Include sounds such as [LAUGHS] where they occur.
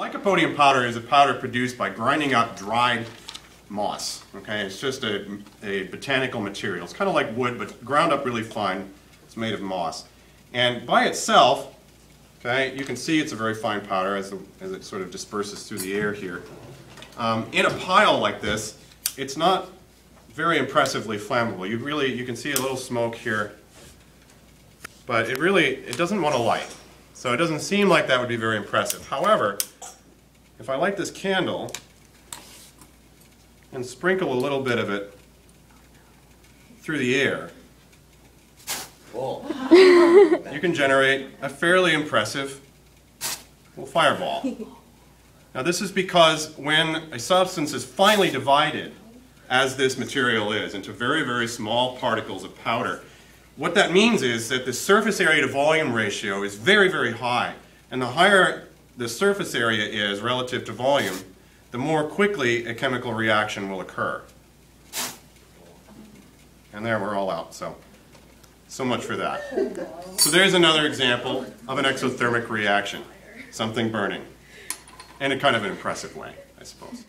Lycopodium powder is a powder produced by grinding up dried moss. Okay, it's just a, a botanical material. It's kind of like wood, but ground up really fine. It's made of moss. And by itself, okay, you can see it's a very fine powder as, the, as it sort of disperses through the air here. Um, in a pile like this, it's not very impressively flammable. You really, you can see a little smoke here, but it really, it doesn't want to light. So it doesn't seem like that would be very impressive. However, if I light this candle and sprinkle a little bit of it through the air, cool. [LAUGHS] you can generate a fairly impressive little fireball. [LAUGHS] Now this is because when a substance is finely divided, as this material is, into very, very small particles of powder, what that means is that the surface area to volume ratio is very, very high. And the higher the surface area is relative to volume, the more quickly a chemical reaction will occur. And there we're all out, so so much for that. So there's another example of an exothermic reaction, something burning, in a kind of an impressive way, I suppose.